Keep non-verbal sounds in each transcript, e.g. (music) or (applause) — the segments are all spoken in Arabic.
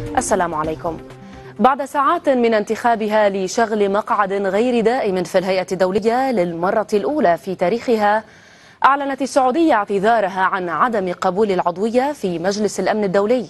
السلام عليكم. بعد ساعات من انتخابها لشغل مقعد غير دائم في الهيئة الدولية للمرة الأولى في تاريخها أعلنت السعودية اعتذارها عن عدم قبول العضوية في مجلس الأمن الدولي.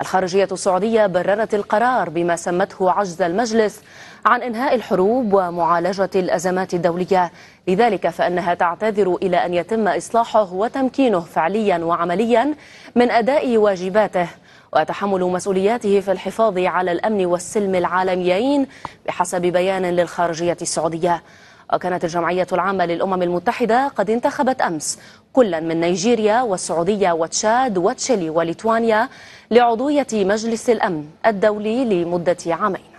الخارجية السعودية بررت القرار بما سمته عجز المجلس عن إنهاء الحروب ومعالجة الأزمات الدولية. لذلك فإنها تعتذر إلى أن يتم إصلاحه وتمكينه فعليا وعمليا من أداء واجباته. وتحمل مسؤولياته في الحفاظ على الأمن والسلم العالميين بحسب بيان للخارجية السعودية. وكانت الجمعية العامة للأمم المتحدة قد انتخبت أمس كلا من نيجيريا والسعودية وتشاد وتشيلي وليتوانيا لعضوية مجلس الأمن الدولي لمدة عامين.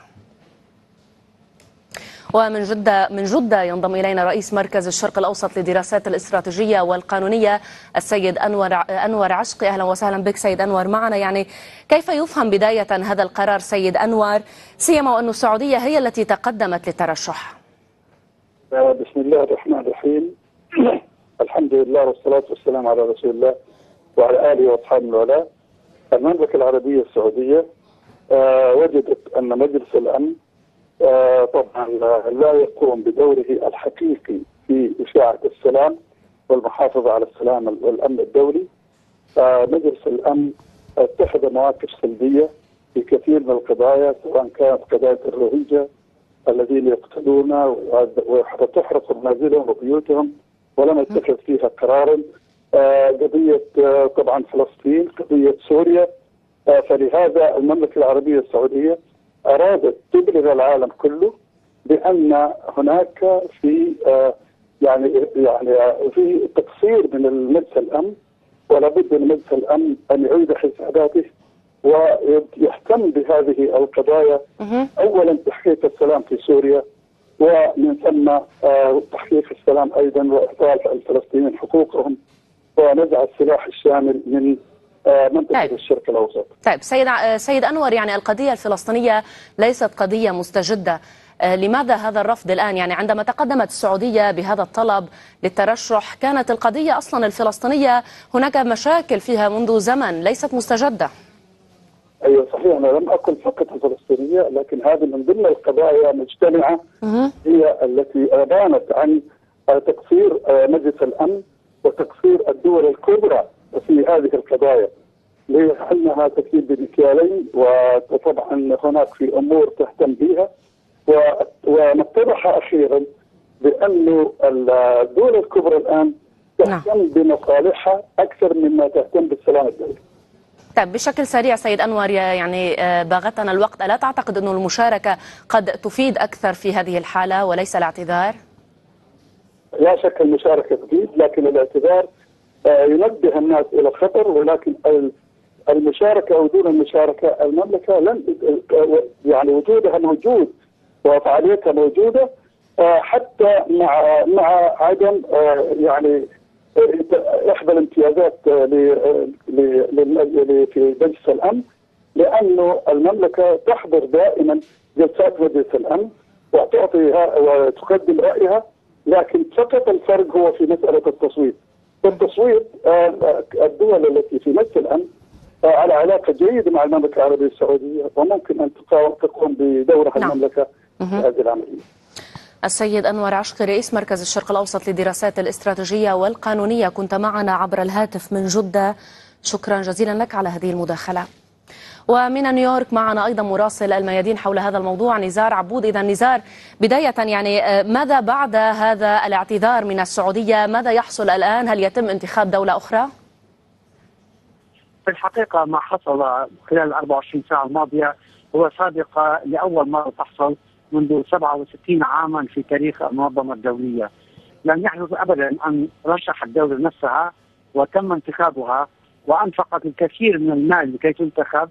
ومن جدة من جدة ينضم إلينا رئيس مركز الشرق الأوسط للدراسات الاستراتيجية والقانونية السيد أنور أنور عشقي. أهلا وسهلا بك سيد أنور. معنا يعني كيف يفهم بداية هذا القرار سيد أنور؟ سيما وأن السعودية هي التي تقدمت للترشح. بسم الله الرحمن الرحيم. (clears throat) الحمد لله والصلاة والسلام على رسول الله وعلى آله وأصحابه العلاء المملكة العربية السعودية آه، وجدت أن مجلس الأمن طبعا لا يقوم بدوره الحقيقي في إشاعة السلام والمحافظة على السلام والأمن الدولي. آه، مجلس الأمن اتخذ مواقف سلبية في كثير من القضايا سواء كانت قضايا الروهينجا الذين يقتلون وتحرق منازلهم وبيوتهم ولم يتخذ فيها قرارا آه، قضية طبعا فلسطين قضية سوريا. فلهذا المملكة العربية السعودية أرادت تبلغ العالم كله بأن هناك في آه يعني يعني في تقصير من المجلس الأمن ولا بد من مجلس الأمن أن يعيد حساباته ويهتم بهذه القضايا. اولا تحقيق السلام في سوريا ومن ثم آه تحقيق السلام أيضا وإعطاء الفلسطينيين حقوقهم ونزع السلاح الشامل من منطقه طيب. الشرق الأوسط. طيب سيد سيد أنور يعني القضية الفلسطينية ليست قضية مستجدة، لماذا هذا الرفض الآن؟ يعني عندما تقدمت السعودية بهذا الطلب للترشح كانت القضية أصلا الفلسطينية هناك مشاكل فيها منذ زمن ليست مستجدة. أيوه صحيح أنا لم أقل فقط الفلسطينية لكن هذه من ضمن القضايا مجتمعة هي التي ابانت عن تقصير مجلس الأمن وتقصير الدول الكبرى في هذه القضايا لأنها تكيل بمكيالين وطبعا هناك في أمور تهتم بها اتضح أخيرا بانه الدول الكبرى الآن تهتم بمصالحها أكثر مما تهتم بالسلام الدولي. طيب بشكل سريع سيد انور يعني باغتنا الوقت ألا تعتقد انه المشاركة قد تفيد أكثر في هذه الحالة وليس الاعتذار؟ لا شك المشاركة تفيد لكن الاعتذار ينبه الناس إلى الخطر ولكن المشاركة أو دون المشاركة المملكة لن يعني وجودها موجود وفعاليتها موجودة حتى مع مع عدم يعني إحدى الامتيازات في مجلس الأمن لأنه المملكة تحضر دائما جلسات مجلس الأمن وتعطيها وتقدم رأيها لكن فقط الفرق هو في مسألة التصويت. التصويت الدول التي في مجلس الامن على علاقة جيدة مع المملكة العربية السعودية وممكن أن تقوم بدورها نعم. المملكة في هذه العملية. السيد أنور عشقي رئيس مركز الشرق الأوسط للدراسات الاستراتيجية والقانونية كنت معنا عبر الهاتف من جدة شكرا جزيلا لك على هذه المداخلة. ومن نيويورك معنا أيضا مراسل الميادين حول هذا الموضوع نزار عبود. اذا نزار بداية يعني ماذا بعد هذا الاعتذار من السعودية؟ ماذا يحصل الآن؟ هل يتم انتخاب دولة أخرى؟ في الحقيقة ما حصل خلال ال 24 ساعة الماضية هو سابقه لأول مرة تحصل منذ 67 عاما في تاريخ المنظمة الدولية. لم يحدث ابدا أن رشح الدولة نفسها وتم انتخابها وأنفقت الكثير من المال لكي تنتخب.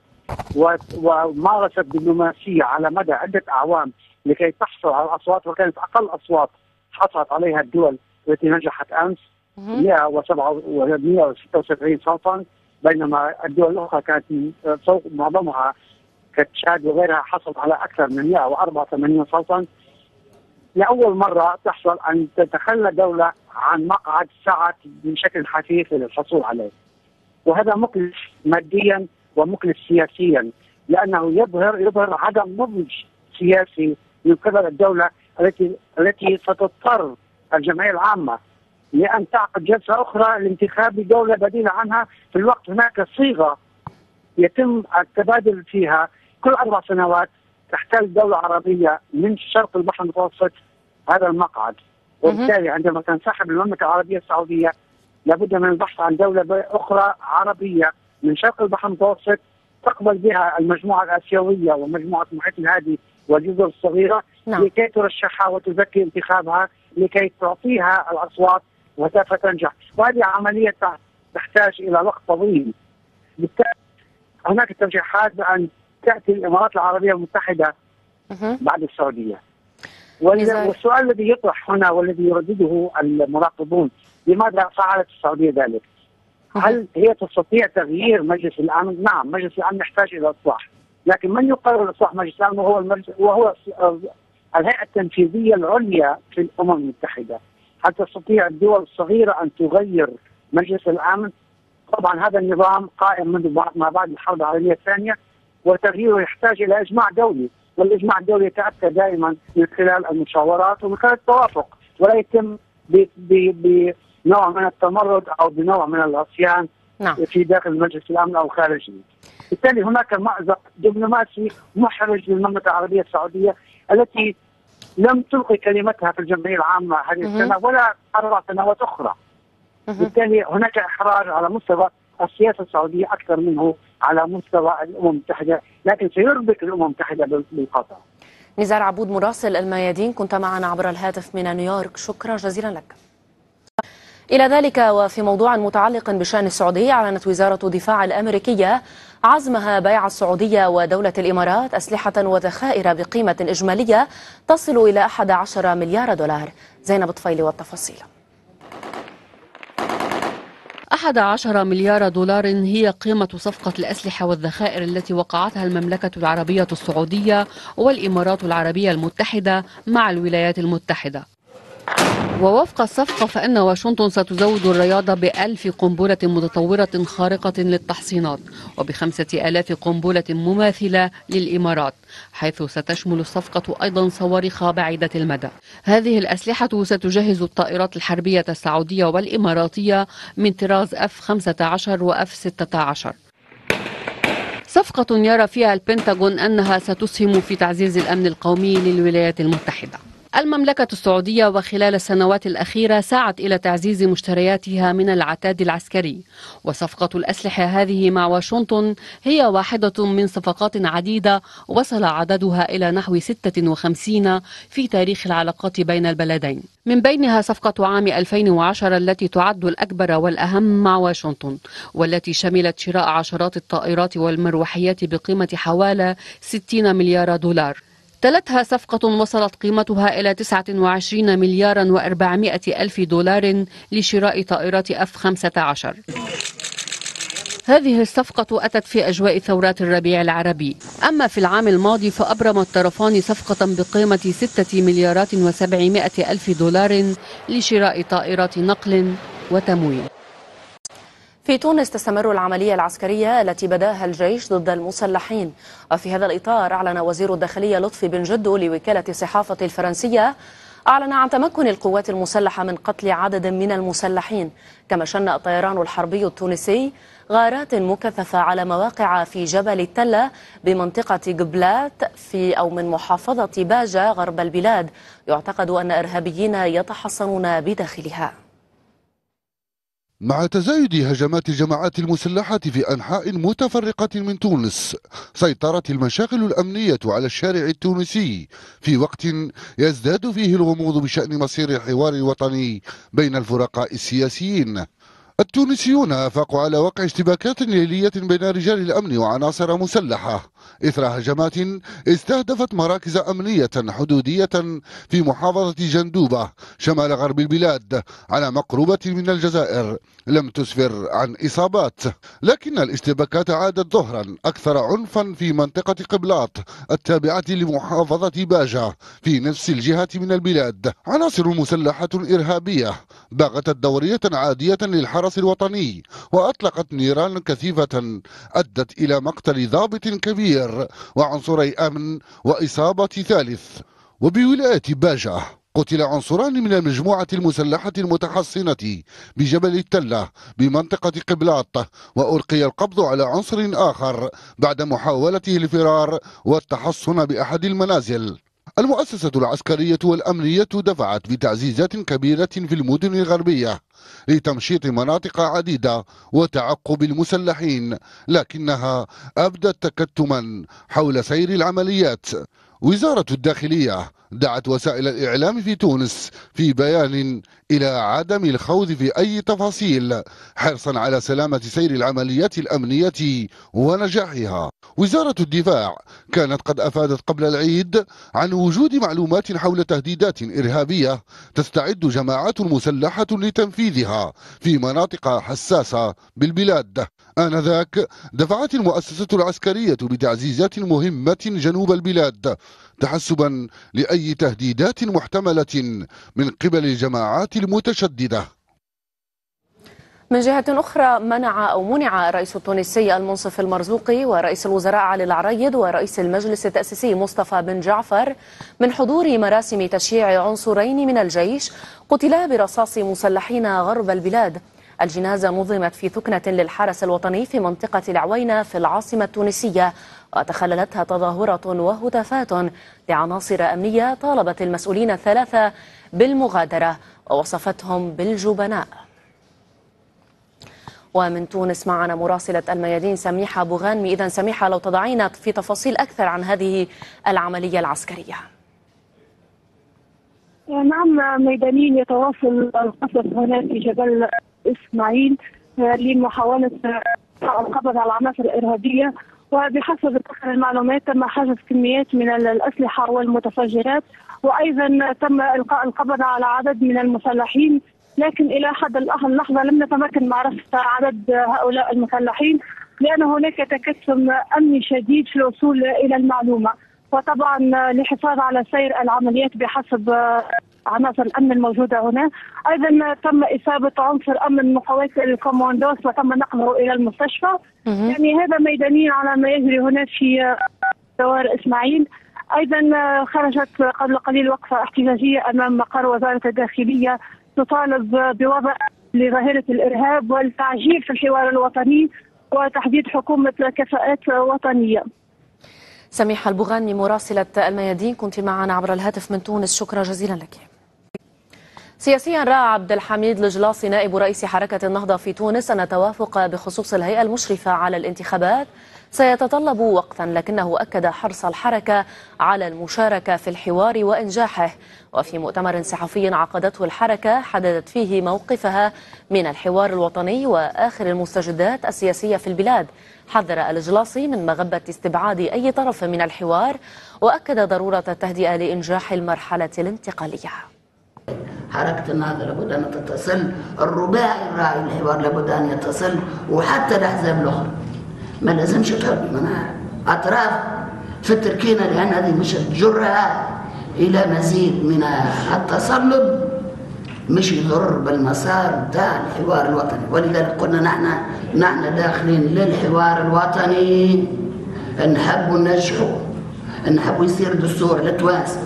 ومارست دبلوماسيه على مدى عدة أعوام لكي تحصل على الأصوات وكانت أقل أصوات حصلت عليها الدول التي نجحت أمس 176 صوتا بينما الدول الأخرى كانت فوق معظمها كتشاد وغيرها حصلت على أكثر من 184 صوتا لأول مرة تحصل أن تتخلى دولة عن مقعد سعت بشكل حثيث للحصول عليه. وهذا مكلف ماديا ومكلف سياسيا لأنه يظهر يظهر عدم نضج سياسي من قبل الدولة التي التي ستضطر الجمعية العامة لأن تعقد جلسة أخرى لانتخاب دولة بديلة عنها. في الوقت هناك صيغة يتم التبادل فيها. كل أربع سنوات تحتل دولة عربية من شرق البحر المتوسط هذا المقعد. وبالتالي عندما تنسحب المملكة العربية السعودية لابد من البحث عن دولة أخرى عربية. من شرق البحر المتوسط تقبل بها المجموعة الآسيوية ومجموعة المحيط الهادي والجزر الصغيرة نعم. لكي ترشحها وتزكي انتخابها لكي تعطيها الأصوات وسوف تنجح. وهذه عملية تحتاج إلى وقت طويل. بالتالي هناك ترشيحات بأن تأتي الإمارات العربية المتحدة بعد السعودية. والسؤال الذي يطرح هنا والذي يردده المراقبون لماذا فعلت السعودية ذلك؟ هل هي تستطيع تغيير مجلس الأمن؟ نعم مجلس الأمن يحتاج إلى اصلاح لكن من يقرر اصلاح مجلس الأمن وهو المجلس وهو الهيئة التنفيذية العليا في الأمم المتحدة هل تستطيع الدول الصغيرة أن تغير مجلس الأمن؟ طبعا هذا النظام قائم منذ ما بعد الحرب العالمية الثانية وتغييره يحتاج إلى إجماع دولي والإجماع الدولي يتاتى دائما من خلال المشاورات ومن خلال التوافق ولا يتم بنوع من التمرد أو بنوع من العصيان نعم. في داخل مجلس الأمن أو خارجه. بالتالي هناك مازق دبلوماسي محرج للمملكه العربية السعودية التي لم تلقي كلمتها في الجمعية العامة هذه السنة ولا أربع سنوات أخرى. بالتالي هناك إحراج على مستوى السياسة السعودية أكثر منه على مستوى الأمم المتحدة، لكن سيربك الأمم المتحدة بالقطع. نزار عبود مراسل الميادين كنت معنا عبر الهاتف من نيويورك، شكرا جزيلا لك. إلى ذلك وفي موضوع متعلق بشأن السعودية أعلنت وزارة الدفاع الأمريكية عزمها بيع السعودية ودولة الإمارات أسلحة وذخائر بقيمة إجمالية تصل إلى 11 مليار دولار. زينب طفيلي والتفاصيل. 11 مليار دولار هي قيمة صفقة الأسلحة والذخائر التي وقعتها المملكة العربية السعودية والإمارات العربية المتحدة مع الولايات المتحدة. ووفق الصفقة فإن واشنطن ستزود الرياضة بألف قنبلة متطورة خارقة للتحصينات وبخمسة آلاف قنبلة مماثلة للإمارات حيث ستشمل الصفقة أيضا صواريخ بعيدة المدى. هذه الأسلحة ستجهز الطائرات الحربية السعودية والإماراتية من طراز F-15 و F-16 صفقة يرى فيها البنتاغون أنها ستسهم في تعزيز الأمن القومي للولايات المتحدة. المملكة السعودية وخلال السنوات الأخيرة سعت إلى تعزيز مشترياتها من العتاد العسكري. وصفقة الأسلحة هذه مع واشنطن هي واحدة من صفقات عديدة وصل عددها إلى نحو 56 في تاريخ العلاقات بين البلدين. من بينها صفقة عام 2010 التي تعد الأكبر والأهم مع واشنطن والتي شملت شراء عشرات الطائرات والمروحيات بقيمة حوالي 60 مليار دولار. تلتها صفقة وصلت قيمتها إلى 29 مليارا و400 ألف دولار لشراء طائرات أف 15 هذه الصفقة أتت في أجواء ثورات الربيع العربي. أما في العام الماضي فأبرم الطرفان صفقة بقيمة 6 مليارات و700 ألف دولار لشراء طائرات نقل وتموين في تونس تستمر العملية العسكرية التي بداها الجيش ضد المسلحين. وفي هذا الإطار أعلن وزير الداخلية لطفي بن جدو لوكالة الصحافة الفرنسية أعلن عن تمكن القوات المسلحة من قتل عدد من المسلحين. كما شن الطيران الحربي التونسي غارات مكثفة على مواقع في جبل التلة بمنطقة قبلات في أو من محافظة باجة غرب البلاد. يعتقد أن إرهابيين يتحصنون بداخلها. مع تزايد هجمات الجماعات المسلحة في أنحاء متفرقة من تونس سيطرت المشاغل الأمنية على الشارع التونسي في وقت يزداد فيه الغموض بشأن مصير الحوار الوطني بين الفرقاء السياسيين. التونسيون أفاقوا على وقع اشتباكات ليلية بين رجال الأمن وعناصر مسلحة. إثر هجمات استهدفت مراكز أمنية حدودية في محافظة جندوبة شمال غرب البلاد على مقربة من الجزائر. لم تسفر عن إصابات. لكن الاشتباكات عادت ظهرا أكثر عنفا في منطقة قبلاط التابعة لمحافظة باجة في نفس الجهة من البلاد. عناصر مسلحة إرهابية باغتت دورية عادية للحرس الوطني وأطلقت نيران كثيفة أدت إلى مقتل ضابط كبير. تفجير وعنصري أمن وإصابة ثالث. وبولاية باجة قتل عنصران من المجموعة المسلحة المتحصنة بجبل التلة بمنطقة قبلاط وألقي القبض على عنصر آخر بعد محاولته الفرار والتحصن بأحد المنازل. المؤسسة العسكرية والأمنية دفعت بتعزيزات كبيرة في المدن الغربية لتمشيط مناطق عديدة وتعقب المسلحين لكنها أبدت تكتما حول سير العمليات. وزارة الداخلية دعت وسائل الإعلام في تونس في بيان إلى عدم الخوض في أي تفاصيل حرصا على سلامة سير العمليات الأمنية ونجاحها. وزارة الدفاع كانت قد أفادت قبل العيد عن وجود معلومات حول تهديدات إرهابية تستعد جماعات مسلحة لتنفيذها في مناطق حساسة بالبلاد. آنذاك دفعت المؤسسة العسكرية بتعزيزات مهمة جنوب البلاد تحسبا لأي تهديدات محتملة من قبل الجماعات المتشددة. من جهة أخرى منع أو منع الرئيس التونسي المنصف المرزوقي ورئيس الوزراء علي العريض ورئيس المجلس التأسيسي مصطفى بن جعفر من حضور مراسم تشييع عنصرين من الجيش قتلا برصاص مسلحين غرب البلاد. الجنازة نظمت في ثكنة للحرس الوطني في منطقة العوينة في العاصمة التونسية وتخللتها تظاهرة وهتافات لعناصر أمنية طالبت المسؤولين الثلاثة بالمغادرة ووصفتهم بالجبناء. ومن تونس معنا مراسلة الميادين سميحة بوغانمي. إذا سميحة لو تضعينا في تفاصيل أكثر عن هذه العملية العسكرية. نعم ميدانين يتواصل القصف هنا في جبل إسماعيل لمحاولة القبض على العناصر الإرهابية. وبحسب آخر المعلومات تم حجز كميات من الأسلحة والمتفجرات. وأيضا تم إلقاء القبض على عدد من المسلحين. لكن إلى حد اللحظة لم نتمكن معرفة عدد هؤلاء المسلحين لأن هناك تكتم أمني شديد في الوصول إلى المعلومة. وطبعا للحفاظ على سير العمليات بحسب عناصر الأمن الموجودة هنا، أيضا تم إصابة عنصر أمن مقاومه الكوماندوس وتم نقله إلى المستشفى. يعني هذا ميدانيا على ما يجري هنا في دوار إسماعيل. أيضا خرجت قبل قليل وقفة احتجاجية أمام مقر وزارة الداخلية تطالب بوضع لظاهرة الإرهاب والتعجيل في الحوار الوطني وتحديد حكومة كفاءات وطنية. سميحة البغاني مراسلة الميادين كنت معنا عبر الهاتف من تونس شكرا جزيلا لك سياسيا راى عبد الحميد الجلاصي نائب رئيس حركة النهضة في تونس أن التوافق بخصوص الهيئة المشرفة على الانتخابات. سيتطلب وقتا لكنه أكد حرص الحركة على المشاركة في الحوار وإنجاحه. وفي مؤتمر صحفي عقدته الحركة حددت فيه موقفها من الحوار الوطني وآخر المستجدات السياسية في البلاد. حذر الجلاصي من مغبة استبعاد أي طرف من الحوار وأكد ضرورة التهدئة لإنجاح المرحلة الانتقالية. حركة النهضة لابد أن تتصل الرباعي الراعي الحوار لابد أن يتصل وحتى الأحزاب الأخرى. ما لازمش تحط منها أطراف في التركينة لأن هذه مش تجرها إلى مزيد من التصلب مش يضر بالمسار بتاع الحوار الوطني. ولذلك قلنا نحن نحن داخلين للحوار الوطني. نحبوا ننجحوا نحبوا يصير دستور لتوانسه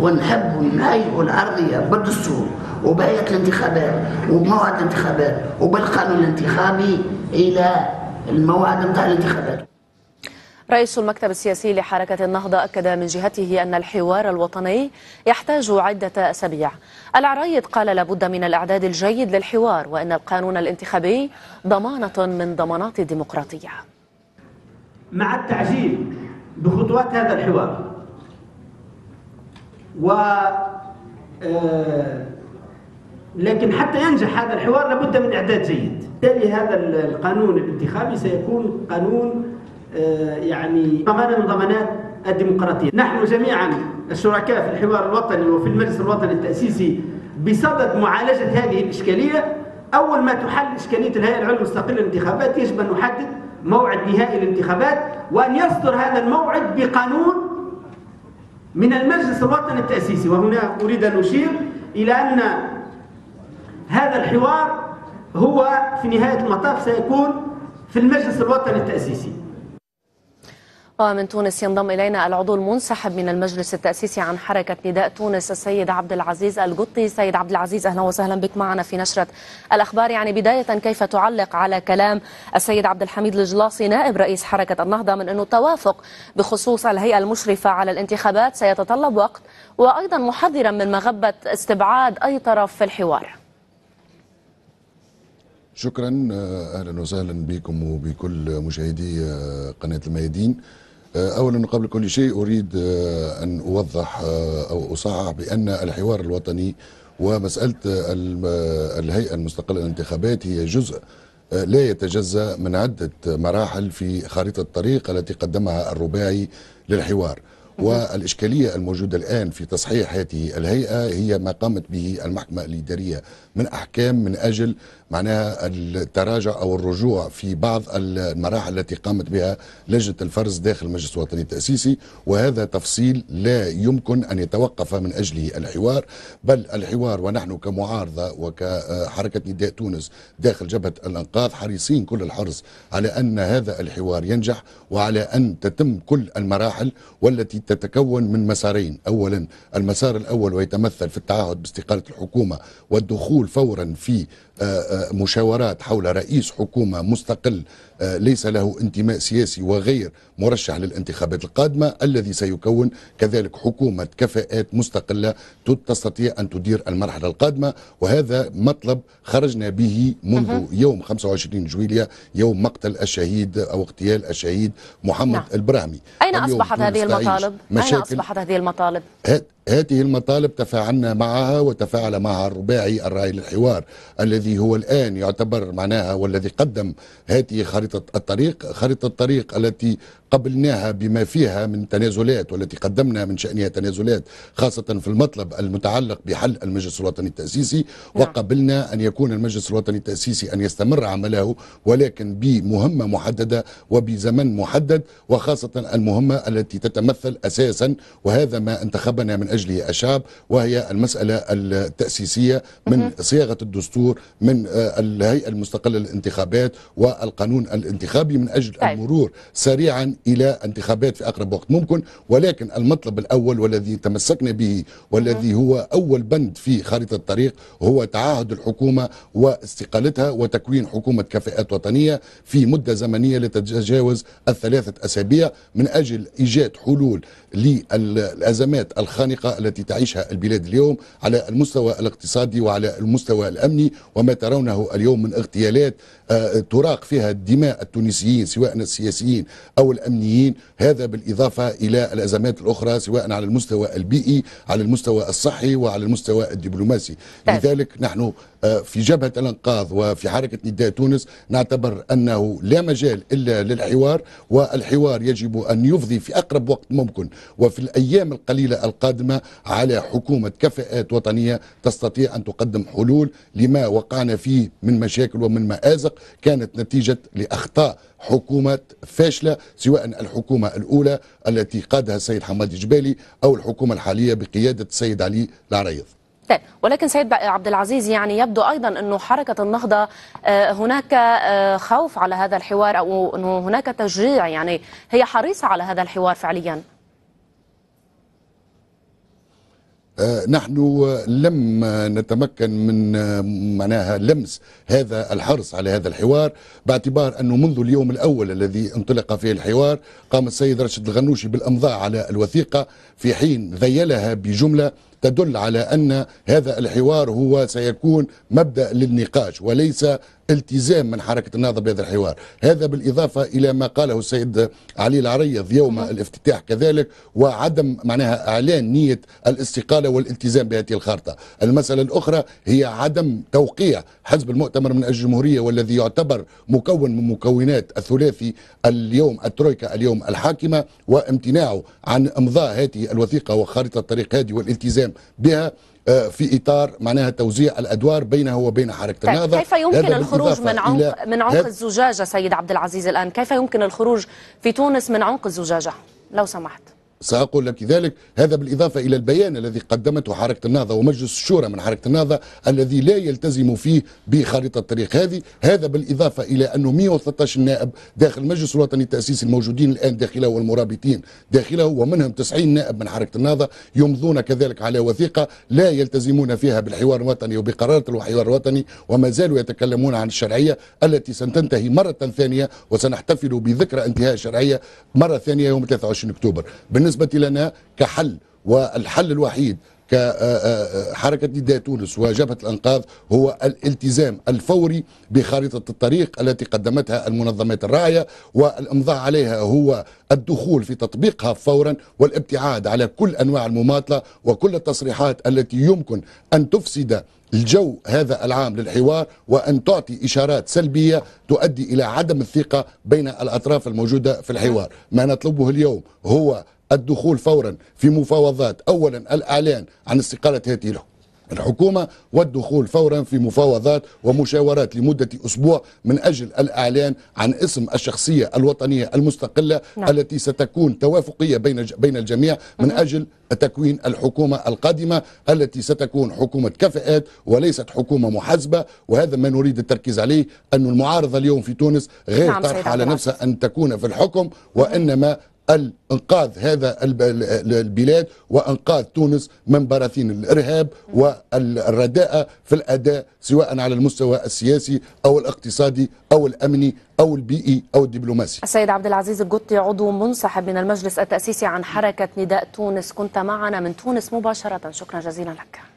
ونحبوا نهيئوا الارضيه بالدستور وبهيئه الانتخابات وبموعد الانتخابات وبالقانون الانتخابي إلى الموعد نتاع الانتخابات. رئيس المكتب السياسي لحركة النهضة أكد من جهته أن الحوار الوطني يحتاج عدة أسابيع. العرايد قال لابد من الإعداد الجيد للحوار وأن القانون الانتخابي ضمانة من ضمانات الديمقراطية. مع التعجيل بخطوات هذا الحوار و لكن حتى ينجح هذا الحوار لابد من إعداد جيد. بالتالي هذا القانون الانتخابي سيكون قانون يعني ضمانه من ضمانات الديمقراطية. نحن جميعا الشركاء في الحوار الوطني وفي المجلس الوطني التأسيسي بصدد معالجة هذه الإشكالية. أول ما تحل إشكالية الهيئة العليا المستقلة للانتخابات يجب أن نحدد موعد نهائي للانتخابات وأن يصدر هذا الموعد بقانون من المجلس الوطني التأسيسي وهنا أريد أن أشير إلى أن هذا الحوار هو في نهاية المطاف سيكون في المجلس الوطني التأسيسي. ومن تونس ينضم إلينا العضو المنسحب من المجلس التأسيسي عن حركة نداء تونس السيد عبد العزيز القطي. سيد عبد العزيز أهلا وسهلا بك معنا في نشرة الأخبار. يعني بداية كيف تعلق على كلام السيد عبد الحميد الجلاصي نائب رئيس حركة النهضة من أنه التوافق بخصوص الهيئة المشرفة على الانتخابات؟ سيتطلب وقت. وأيضا محذرا من مغبة استبعاد أي طرف في الحوار. شكرا أهلا وسهلا بكم وبكل مشاهدي قناة الميادين. اولا قبل كل شيء أريد أن أوضح أو اصحح بأن الحوار الوطني ومسألة الهيئة المستقلة للانتخابات هي جزء لا يتجزأ من عدة مراحل في خارطه الطريق التي قدمها الرباعي للحوار. والإشكالية الموجودة الآن في تصحيح هذه الهيئة هي ما قامت به المحكمة الإدارية من أحكام من أجل معناها التراجع أو الرجوع في بعض المراحل التي قامت بها لجنة الفرز داخل المجلس الوطني التأسيسي وهذا تفصيل لا يمكن أن يتوقف من أجله الحوار. بل الحوار ونحن كمعارضة وكحركة نداء تونس داخل جبهة الأنقاذ حريصين كل الحرص على أن هذا الحوار ينجح وعلى أن تتم كل المراحل والتي تتكون من مسارين. أولا المسار الأول ويتمثل في التعهد باستقالة الحكومة والدخول فورا في مشاورات حول رئيس حكومة مستقل ليس له انتماء سياسي وغير مرشح للانتخابات القادمة الذي سيكون كذلك حكومة كفاءات مستقلة تستطيع أن تدير المرحلة القادمة وهذا مطلب خرجنا به منذ يوم 25 جويلية يوم مقتل الشهيد أو اغتيال الشهيد محمد نعم. البراهمي أين أصبحت هذه المطالب؟ أين أصبحت هذه المطالب؟ هذه المطالب تفاعلنا معها وتفاعل معها الرباعي الراعي للحوار الذي هو الآن يعتبر معناها والذي قدم هذه خريطة الطريق خريطة الطريق التي قبلناها بما فيها من تنازلات والتي قدمنا من شأنها تنازلات خاصة في المطلب المتعلق بحل المجلس الوطني التأسيسي وقبلنا أن يكون المجلس الوطني التأسيسي أن يستمر عمله ولكن بمهمة محددة وبزمن محدد وخاصة المهمة التي تتمثل أساسا وهذا ما انتخبنا من أجله الشعب وهي المسألة التأسيسية من صياغة الدستور من الهيئة المستقلة للانتخابات والقانون الانتخابي من أجل المرور سريعا إلى انتخابات في أقرب وقت. ممكن ولكن المطلب الأول والذي تمسكنا به والذي هو أول بند في خارطه الطريق هو تعهد الحكومة واستقالتها وتكوين حكومة كفاءات وطنية في مدة زمنية لا تتجاوز الثلاثة أسابيع من أجل إيجاد حلول للأزمات الخانقة التي تعيشها البلاد اليوم على المستوى الاقتصادي وعلى المستوى الأمني وما ترونه اليوم من اغتيالات تراق فيها دماء التونسيين سواء السياسيين أو الأمنيين. هذا بالإضافة إلى الأزمات الأخرى سواء على المستوى البيئي على المستوى الصحي وعلى المستوى الدبلوماسي. لذلك نحن في جبهة الانقاذ وفي حركة نداء تونس نعتبر أنه لا مجال إلا للحوار والحوار يجب أن يفضي في أقرب وقت ممكن وفي الأيام القليلة القادمة على حكومة كفاءات وطنية تستطيع أن تقدم حلول لما وقعنا فيه من مشاكل ومن مآزق كانت نتيجة لأخطاء حكومة فاشلة سواء الحكومة الأولى التي قادها السيد حماد جبالي أو الحكومة الحالية بقيادة السيد علي العريض. ولكن سيد عبد العزيز يعني يبدو أيضا انه حركة النهضة هناك خوف على هذا الحوار أو أنه هناك تشجيع يعني هي حريصة على هذا الحوار فعليا. نحن لم نتمكن من معناها لمس هذا الحرص على هذا الحوار باعتبار أنه منذ اليوم الأول الذي انطلق فيه الحوار قام السيد راشد الغنوشي بالأمضاء على الوثيقة في حين ذيلها بجملة تدل على أن هذا الحوار هو سيكون مبدأ للنقاش وليس التزام من حركة النهضة بهذا الحوار. هذا بالإضافة إلى ما قاله السيد علي العريض يوم الافتتاح كذلك وعدم معناها إعلان نية الاستقالة والالتزام بهذه الخارطة. المسألة الأخرى هي عدم توقيع حزب المؤتمر من أجل الجمهورية والذي يعتبر مكون من مكونات الثلاثي اليوم الترويكا اليوم الحاكمة وامتناعه عن إمضاء هذه الوثيقة وخارطة الطريق هذه والالتزام بها. في إطار معناها توزيع الأدوار بينه وبين حركه النهضه كيف يمكن الخروج من عمق من عمق الزجاجة سيد عبد العزيز الآن؟ كيف يمكن الخروج في تونس من عمق الزجاجة؟ لو سمحت. سأقول لك ذلك. هذا بالإضافة إلى البيان الذي قدمته حركة النهضة ومجلس الشورى من حركة النهضة الذي لا يلتزم فيه بخارطة الطريق هذه. هذا بالإضافة إلى أنه 113 نائب داخل المجلس الوطني التأسيسي الموجودين الآن داخله والمرابطين داخله ومنهم 90 نائب من حركة النهضة يمضون كذلك على وثيقة لا يلتزمون فيها بالحوار الوطني وبقرارات الحوار الوطني وما زالوا يتكلمون عن الشرعية التي ستنتهي مرة ثانية وسنحتفل بذكرى انتهاء الشرعية مرة ثانية يوم 23 أكتوبر. بالنسبة لنا كحل والحل الوحيد كحركة نداء تونس وجبهة الأنقاذ هو الالتزام الفوري بخارطة الطريق التي قدمتها المنظمات الراعية والإمضاء عليها هو الدخول في تطبيقها فورا والابتعاد على كل أنواع المماطلة وكل التصريحات التي يمكن أن تفسد الجو هذا العام للحوار وأن تعطي إشارات سلبية تؤدي إلى عدم الثقة بين الأطراف الموجودة في الحوار. ما نطلبه اليوم هو الدخول فورا في مفاوضات. اولا الإعلان عن استقالة هذه الحكومة والدخول فورا في مفاوضات ومشاورات لمدة أسبوع من أجل الإعلان عن اسم الشخصية الوطنية المستقلة نعم. التي ستكون توافقية بين بين الجميع من أجل تكوين الحكومة القادمة التي ستكون حكومة كفاءات وليست حكومة محاسبة. وهذا ما نريد التركيز عليه أن المعارضة اليوم في تونس غير نعم طرح على نفسها أن تكون في الحكم وإنما الانقاذ هذا البلاد وانقاذ تونس من براثين الإرهاب والرداءه في الأداء سواء على المستوى السياسي أو الاقتصادي أو الأمني أو البيئي أو الدبلوماسي. السيد عبد العزيز القطي عضو منسحب من المجلس التأسيسي عن حركة نداء تونس كنت معنا من تونس مباشرة شكرا جزيلا لك.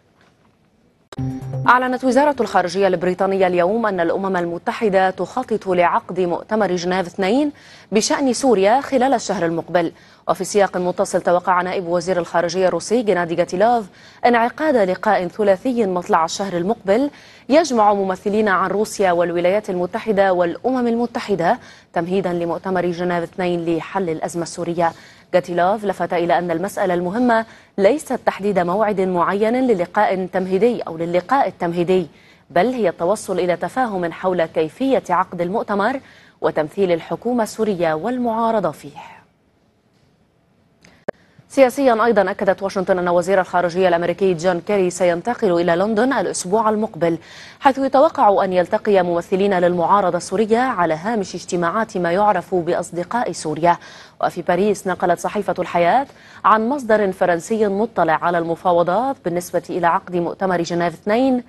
أعلنت وزارة الخارجية البريطانية اليوم أن الأمم المتحدة تخطط لعقد مؤتمر جنيف 2 بشأن سوريا خلال الشهر المقبل. وفي سياق متصل توقع نائب وزير الخارجية الروسي جنادي جاتيلوف انعقاد لقاء ثلاثي مطلع الشهر المقبل يجمع ممثلين عن روسيا والولايات المتحدة والأمم المتحدة تمهيدا لمؤتمر جنيف 2 لحل الأزمة السورية. جاتيلوف لفت إلى أن المسألة المهمة ليست تحديد موعد معين للقاء تمهيدي أو للقاء التمهيدي بل هي التوصل إلى تفاهم حول كيفية عقد المؤتمر وتمثيل الحكومة السورية والمعارضة فيه. سياسيا أيضا أكدت واشنطن أن وزير الخارجية الأمريكي جون كيري سينتقل إلى لندن الأسبوع المقبل حيث يتوقع أن يلتقي ممثلين للمعارضة السورية على هامش اجتماعات ما يعرف بأصدقاء سوريا. وفي باريس نقلت صحيفة الحياة عن مصدر فرنسي مطلع على المفاوضات بالنسبة إلى عقد مؤتمر جنيف 2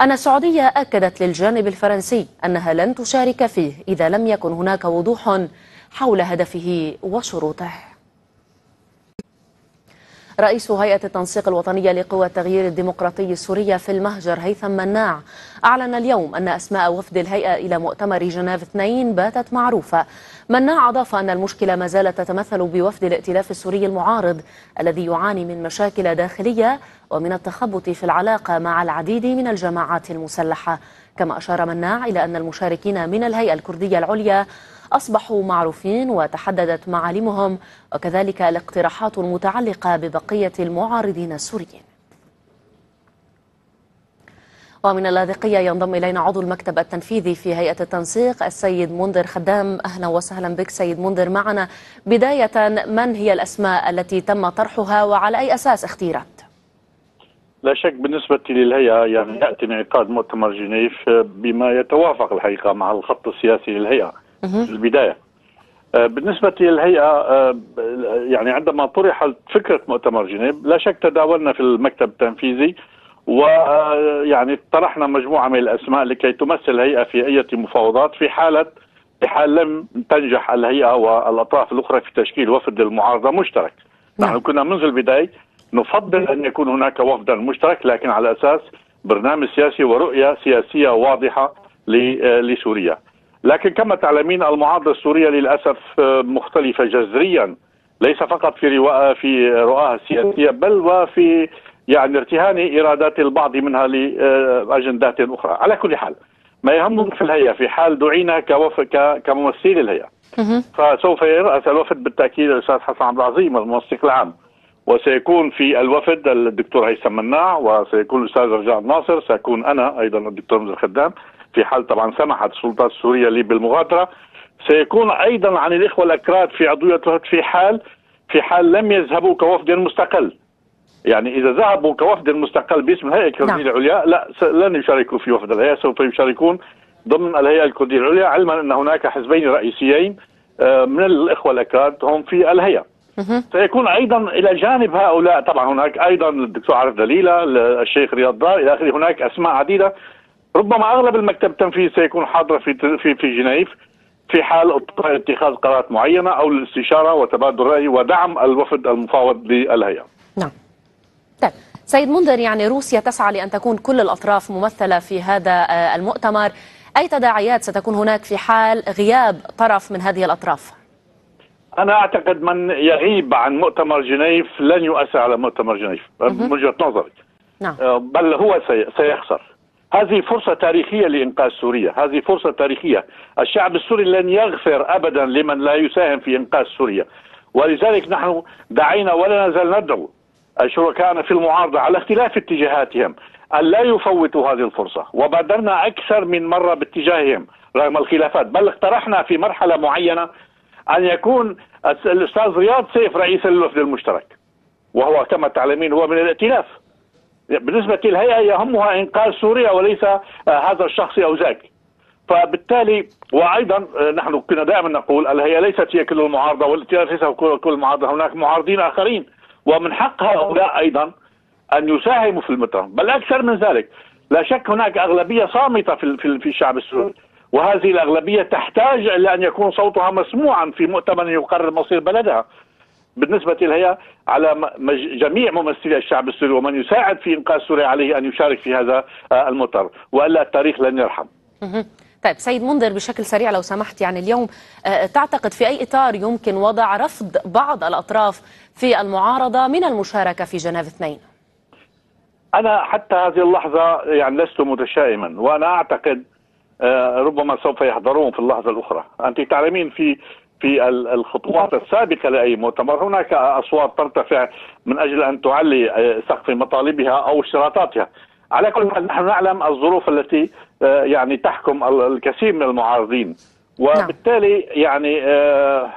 أن السعودية أكدت للجانب الفرنسي أنها لن تشارك فيه إذا لم يكن هناك وضوح حول هدفه وشروطه. رئيس هيئة التنسيق الوطنية لقوى التغيير الديمقراطي السورية في المهجر هيثم مناع. أعلن اليوم أن أسماء وفد الهيئة إلى مؤتمر جنيف 2 باتت معروفة. مناع أضاف أن المشكلة ما زالت تتمثل بوفد الائتلاف السوري المعارض الذي يعاني من مشاكل داخلية ومن التخبط في العلاقة مع العديد من الجماعات المسلحة. كما أشار مناع إلى أن المشاركين من الهيئة الكردية العليا أصبحوا معروفين وتحددت معالمهم وكذلك الاقتراحات المتعلقة ببقية المعارضين السوريين. ومن اللاذقية ينضم إلينا عضو المكتب التنفيذي في هيئة التنسيق السيد منذر خدام. أهلا وسهلا بك سيد منذر. معنا بداية من هي الأسماء التي تم طرحها وعلى أي أساس اختيرت؟ لا شك بالنسبة للهيئة يعني يأتي انعقاد مؤتمر جنيف بما يتوافق الحقيقة مع الخط السياسي للهيئة. في البداية. آه، بالنسبة للهيئة آه، يعني عندما طرحت فكرة مؤتمر جنيف لا شك تداولنا في المكتب التنفيذي ويعني طرحنا مجموعة من الأسماء لكي تمثل الهيئة في أي مفاوضات في حالة في حال لم تنجح الهيئة والأطراف الأخرى في تشكيل وفد للمعارضة مشترك. نعم. نحن كنا منذ البداية نفضل أن يكون هناك وفدا مشترك لكن على أساس برنامج سياسي ورؤية سياسية واضحة آه، لسوريا. لكن كما تعلمين المعارضة السورية للأسف آه، مختلفة جذريا ليس فقط في رواء في رؤاها السياسية بل وفي يعني ارتهان ارادات البعض منها لأجندات أخرى، على كل حال ما يهمنا في الهيئة في حال دعينا كممثلي الهيئه فسوف يرأس الوفد بالتأكيد الأستاذ حسن عبد العظيم المنسق العام. وسيكون في الوفد الدكتور هيثم مناع وسيكون الأستاذ رجاء الناصر سيكون أنا أيضا الدكتور مزر خدام. في حال طبعا سمحت السلطات السورية لي بالمغادرة سيكون أيضا عن الإخوة الأكراد في عضوية في حال في حال لم يذهبوا كوفد مستقل يعني إذا ذهبوا كوفد مستقل باسم الهيئة الكردية نعم. العليا لا لن يشاركوا في وفد الهيئة سوف يشاركون ضمن الهيئة الكردية العليا علما أن هناك حزبين رئيسيين آه، من الإخوة الأكراد هم في الهيئة. سيكون أيضا إلى جانب هؤلاء طبعا هناك أيضا الدكتور عارف دليلة الشيخ رياض دار إلى آخره هناك أسماء عديده ربما أغلب المكتب التنفيذي سيكون حاضر في في في جنيف في حال اتخاذ قرارات معينة أو الاستشارة وتبادل الرأي ودعم الوفد المفاوض للهيئة. نعم. طيب. سيد منذر يعني روسيا تسعى لأن تكون كل الأطراف ممثلة في هذا آه، المؤتمر. أي تداعيات ستكون هناك في حال غياب طرف من هذه الأطراف؟ أنا أعتقد من يغيب عن مؤتمر جنيف لن يؤثر على مؤتمر جنيف. من وجهة نظري. نعم. آه، بل هو سي- سيخسر. هذه فرصة تاريخية لإنقاذ سوريا. هذه فرصة تاريخية. الشعب السوري لن يغفر أبدا لمن لا يساهم في إنقاذ سوريا. ولذلك نحن دعينا ولا نزال ندعو شركائنا في المعارضة على اختلاف اتجاهاتهم أن لا يفوتوا هذه الفرصة. وبادرنا أكثر من مرة باتجاههم رغم الخلافات. بل اقترحنا في مرحلة معينة أن يكون الأستاذ رياض سيف رئيس الوفد المشترك. وهو كما تعلمين هو من الائتلاف. بالنسبة للهيئة يهمها إنقاذ سوريا وليس آه، هذا الشخص أو ذاك فبالتالي وأيضا آه، نحن كنا دائما نقول الهيئة ليست هي كل المعارضة والائتلاف ليس كل المعارضة. هناك معارضين آخرين. ومن حق هؤلاء أيضا أن يساهموا في المؤتمر بل أكثر من ذلك لا شك هناك أغلبية صامتة في في الشعب السوري. وهذه الأغلبية تحتاج إلى أن يكون صوتها مسموعا في مؤتمر يقرر مصير بلدها. بالنسبة للهيئة على جميع ممثلي الشعب السوري ومن يساعد في إنقاذ سوريا عليه أن يشارك في هذا آه، المؤتمر وإلا التاريخ لن يرحم. طيب سيد منذر بشكل سريع لو سمحت يعني اليوم آه، تعتقد في أي إطار يمكن وضع رفض بعض الأطراف في المعارضة من المشاركة في جنيف اثنين؟ أنا حتى هذه اللحظة يعني لست متشائما وأنا أعتقد آه، ربما سوف يحضرون في اللحظة الأخرى. أنت تعلمين في في ال- الخطوات السابقة لأي مؤتمر. هناك أصوات ترتفع من أجل أن تعلي آه، سقف مطالبها أو اشتراطاتها. على كل حال نحن نعلم الظروف التي آه، يعني تحكم ال- الكثير من المعارضين. وبالتالي يعني آه،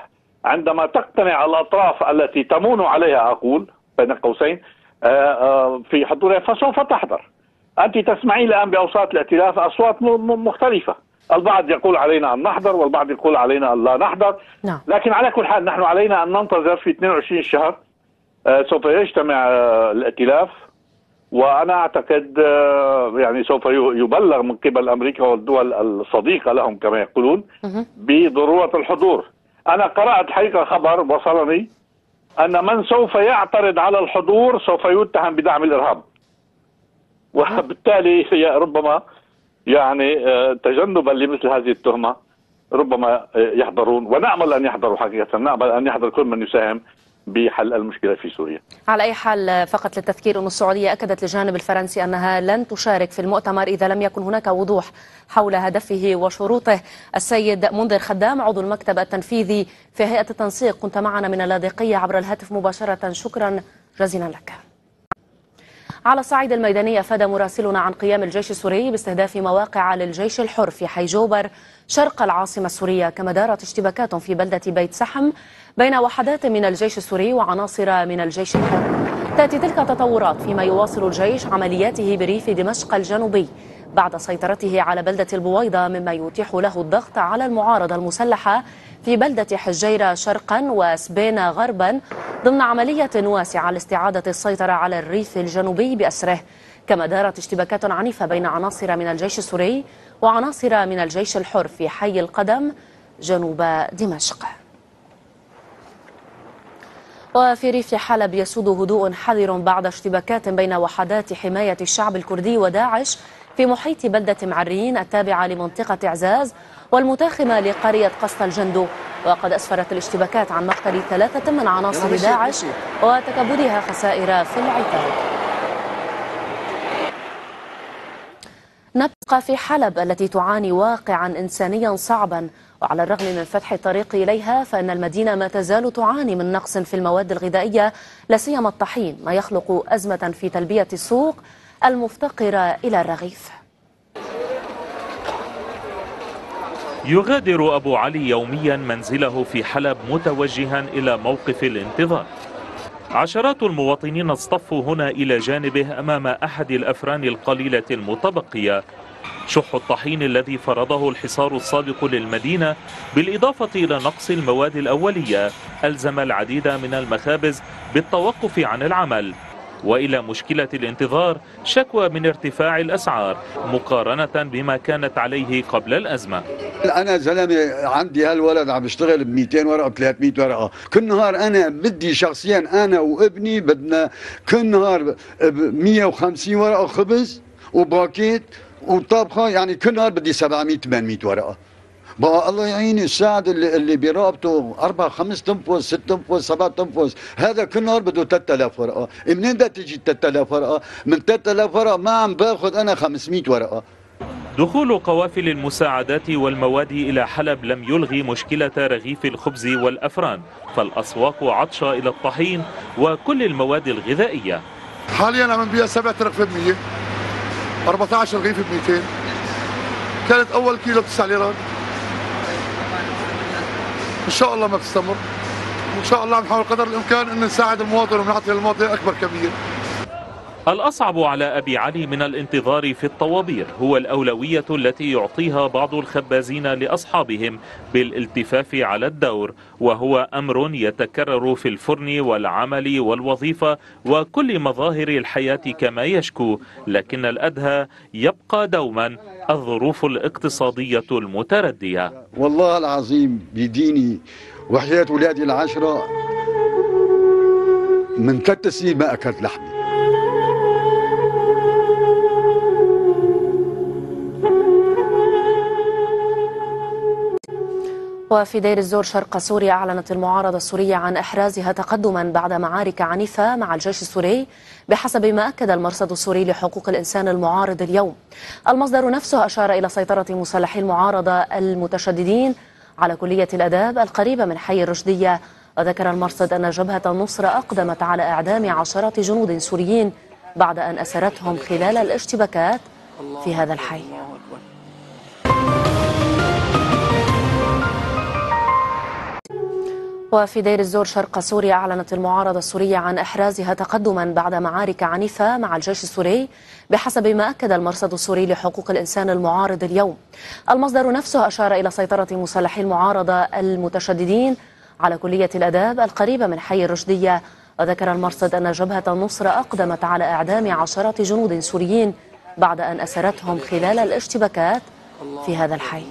عندما تقتنع الأطراف التي تمون عليها أقول بين قوسين في حضورها فسوف تحضر. أنت تسمعين الآن بأوساط الائتلاف أصوات مختلفة. البعض يقول علينا أن نحضر والبعض يقول علينا أن لا نحضر. نعم. لكن على كل حال نحن علينا أن ننتظر في 22 شهر آه، سوف يجتمع آه، الائتلاف. وأنا أعتقد آه، يعني سوف يبلغ من قبل أمريكا والدول الصديقة لهم كما يقولون مهم. بضرورة الحضور. أنا قرأت حقيقة خبر وصلني أن من سوف يعترض على الحضور سوف يتهم بدعم الإرهاب. وبالتالي هي ربما يعني آه، تجنبا لمثل هذه التهمة ربما آه، يحضرون ونأمل أن يحضروا حقيقة نأمل أن يحضر كل من يساهم بحل المشكلة في سوريا. على أي حال آه، فقط للتذكير أن السعودية أكدت للجانب الفرنسي أنها لن تشارك في المؤتمر إذا لم يكن هناك وضوح حول هدفه وشروطه. السيد منذر خدام عضو المكتب التنفيذي في هيئة التنسيق كنت معنا من اللاذقية عبر الهاتف مباشرة. شكرا جزيلا لك. على الصعيد الميداني أفاد مراسلنا عن قيام الجيش السوري باستهداف مواقع للجيش الحر في حي جوبر شرق العاصمة السورية كما دارت اشتباكات في بلدة بيت سحم بين وحدات من الجيش السوري وعناصر من الجيش الحر. تأتي تلك التطورات فيما يواصل الجيش عملياته بريف دمشق الجنوبي. بعد سيطرته على بلدة البويضة مما يتيح له الضغط على المعارضة المسلحة في بلدة حجيرة شرقا وسبينا غربا ضمن عملية واسعة لاستعادة السيطرة على الريف الجنوبي بأسره. كما دارت اشتباكات عنيفة بين عناصر من الجيش السوري وعناصر من الجيش الحر في حي القدم جنوب دمشق. وفي ريف حلب يسود هدوء حذر بعد اشتباكات بين وحدات حماية الشعب الكردي وداعش في محيط بلدة معرين التابعة لمنطقة إعزاز والمتاخمة لقرية قسط الجندو. وقد أسفرت الاشتباكات عن مقتل ثلاثة من عناصر داعش وتكبدها خسائر في العتاب. نبقى في حلب التي تعاني واقعا إنسانيا صعبا. وعلى الرغم من فتح الطريق إليها فإن المدينة ما تزال تعاني من نقص في المواد الغذائية لا سيما الطحين ما يخلق أزمة في تلبية السوق. المفتقرة إلى الرغيف. يغادر أبو علي يوميا منزله في حلب متوجها إلى موقف الانتظار. عشرات المواطنين اصطفوا هنا إلى جانبه أمام أحد الأفران القليلة المتبقية. شح الطحين الذي فرضه الحصار السابق للمدينة بالإضافة إلى نقص المواد الأولية ألزم العديد من المخابز بالتوقف عن العمل. وإلى مشكلة الانتظار شكوى من ارتفاع الأسعار مقارنة بما كانت عليه قبل الأزمة. أنا زلمة عندي هالولد عم بشتغل ب 200 ورقة ب 300 ورقة. كل نهار أنا بدي شخصيا أنا وابني بدنا كل نهار ب 150 ورقة خبز وباكيت وطبخة يعني كل نهار بدي 700 800 ورقة. بقى الله يعيني الساعد اللي اللي برابطه أربع خمس تنفس ست تنفس سبع تنفس. هذا كل نهار بده 3000 ورقة. منين بدها تجي 3000 ورقة؟ من 3000 ورقة ما عم باخذ أنا 500 ورقة. دخول قوافل المساعدات والمواد إلى حلب لم يلغي مشكلة رغيف الخبز والأفران فالأسواق عطشة إلى الطحين وكل المواد الغذائية. حاليا عم نبيع 7 رغيف ب 100 14 رغيف ب 200 كانت أول كيلو ب 9 ليرات. إن شاء الله ما تستمر. وإن شاء الله نحاول قدر الإمكان إن نساعد المواطن ونعطي للمواطن أكبر كبير الأصعب على أبي علي من الانتظار في الطوابير هو الأولوية التي يعطيها بعض الخبازين لأصحابهم بالالتفاف على الدور وهو أمر يتكرر في الفرن والعمل والوظيفة وكل مظاهر الحياة كما يشكو لكن الأدهى يبقى دوما الظروف الاقتصادية المتردية. والله العظيم بديني وحياة ولادي العشرة من ثلاث سنين ما أكلت لحمة وفي دير الزور شرق سوريا أعلنت المعارضة السورية عن إحرازها تقدما بعد معارك عنيفة مع الجيش السوري بحسب ما أكد المرصد السوري لحقوق الإنسان المعارض اليوم. المصدر نفسه أشار إلى سيطرة مسلحي المعارضة المتشددين على كلية الأداب القريبة من حي الرشدية. وذكر المرصد أن جبهة النصرة أقدمت على إعدام عشرات جنود سوريين بعد أن أسرتهم خلال الاشتباكات في هذا الحي. وفي دير الزور شرق سوريا أعلنت المعارضة السورية عن إحرازها تقدما بعد معارك عنيفة مع الجيش السوري بحسب ما أكد المرصد السوري لحقوق الإنسان المعارض اليوم. المصدر نفسه أشار إلى سيطرة مسلحي المعارضة المتشددين على كلية الأداب القريبة من حي الرشدية. وذكر المرصد أن جبهة النصر أقدمت على إعدام عشرات جنود سوريين بعد أن أسرتهم خلال الاشتباكات في هذا الحي.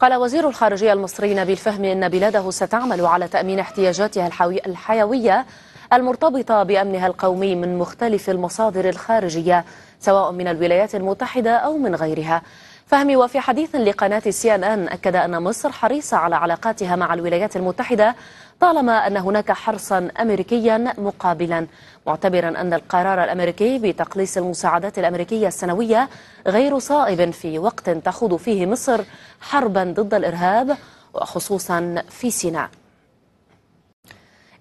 قال وزير الخارجية المصري نبيل فهمي أن بلاده ستعمل على تأمين احتياجاتها الحيوية المرتبطة بأمنها القومي من مختلف المصادر الخارجية سواء من الولايات المتحدة أو من غيرها. فهمي وفي حديث لقناة سي إن إن أكد أن مصر حريصة على علاقاتها مع الولايات المتحدة طالما أن هناك حرصا أمريكيا مقابلا. معتبرا أن القرار الأمريكي بتقليص المساعدات الأمريكية السنوية غير صائب في وقت تخوض فيه مصر حربا ضد الإرهاب وخصوصا في سيناء.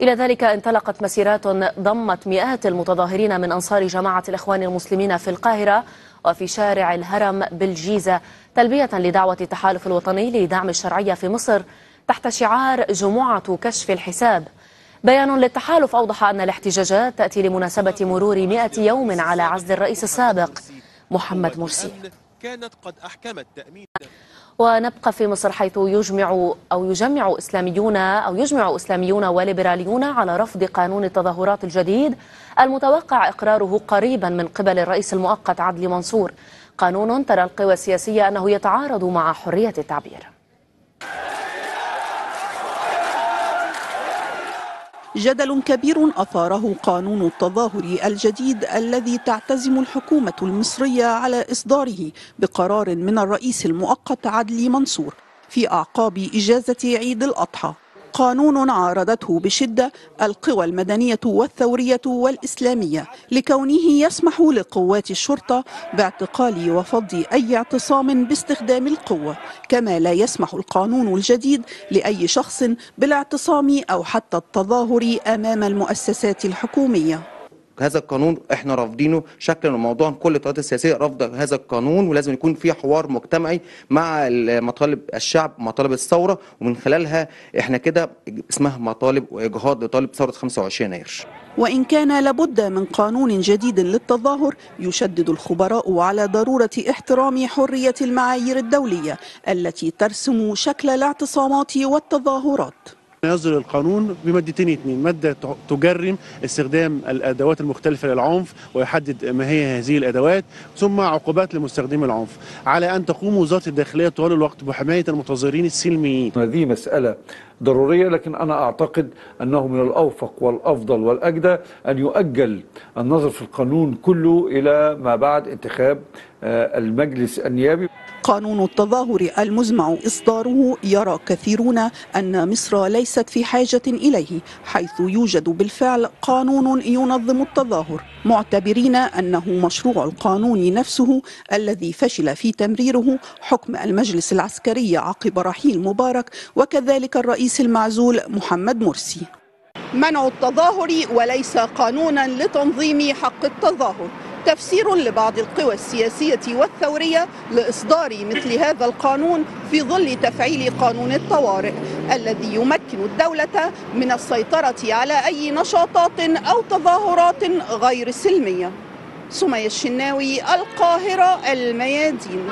إلى ذلك انطلقت مسيرات ضمت مئات المتظاهرين من أنصار جماعة الإخوان المسلمين في القاهرة وفي شارع الهرم بالجيزة تلبية لدعوة التحالف الوطني لدعم الشرعية في مصر تحت شعار جموعة كشف الحساب. بيان للتحالف أوضح أن الاحتجاجات تأتي لمناسبة مرور 100 يوم على عزل الرئيس السابق محمد مرسي. كانت قد أحكمت تأمين ونبقى في مصر حيث يجمع أو يجمع إسلاميون أو يجمع إسلاميون وليبراليون على رفض قانون التظاهرات الجديد المتوقع إقراره قريبا من قبل الرئيس المؤقت عدلي منصور. قانون ترى القوى السياسية أنه يتعارض مع حرية التعبير. جدل كبير أثاره قانون التظاهر الجديد الذي تعتزم الحكومة المصرية على إصداره بقرار من الرئيس المؤقت عدلي منصور في أعقاب إجازة عيد الأضحى. قانون عارضته بشدة القوى المدنية والثورية والإسلامية لكونه يسمح لقوات الشرطة باعتقال وفض أي اعتصام باستخدام القوة كما لا يسمح القانون الجديد لأي شخص بالاعتصام أو حتى التظاهر أمام المؤسسات الحكومية. هذا القانون إحنا رافضينه شكلا وموضوعا كل القيادات السياسية رافضة هذا القانون ولازم يكون في حوار مجتمعي مع مطالب الشعب مطالب الثورة ومن خلالها إحنا كده اسمها مطالب وإجهاض لطالب ثورة 25 يناير وإن كان لابد من قانون جديد للتظاهر يشدد الخبراء على ضرورة احترام حرية المعايير الدولية التي ترسم شكل الاعتصامات والتظاهرات. يصدر القانون بمادتين اثنين مادة تجرم استخدام الأدوات المختلفة للعنف ويحدد ما هي هذه الأدوات ثم عقوبات لمستخدمي العنف. على أن تقوم وزارة الداخلية طوال الوقت بحماية المتظاهرين السلميين. هذه مسألة ضرورية لكن أنا أعتقد أنه من الأوفق والأفضل والأجدى أن يؤجل النظر في القانون كله إلى ما بعد انتخاب المجلس النيابي. قانون التظاهر المزمع إصداره يرى كثيرون أن مصر ليست في حاجة إليه حيث يوجد بالفعل قانون ينظم التظاهر. معتبرين أنه مشروع القانون نفسه الذي فشل في تمريره حكم المجلس العسكري عقب رحيل مبارك وكذلك الرئيس المعزول محمد مرسي. منع التظاهر وليس قانونا لتنظيم حق التظاهر. تفسير لبعض القوى السياسية والثورية لإصدار مثل هذا القانون في ظل تفعيل قانون الطوارئ الذي يمكن الدولة من السيطرة على أي نشاطات أو تظاهرات غير سلمية. سمية الشناوي القاهرة الميادين.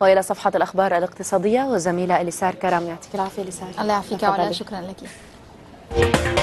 وإلى صفحة الأخبار الاقتصادية والزميله إليسار كرام يعطيك العافية إليسار. الله يعافيك وعلا شكرا لك.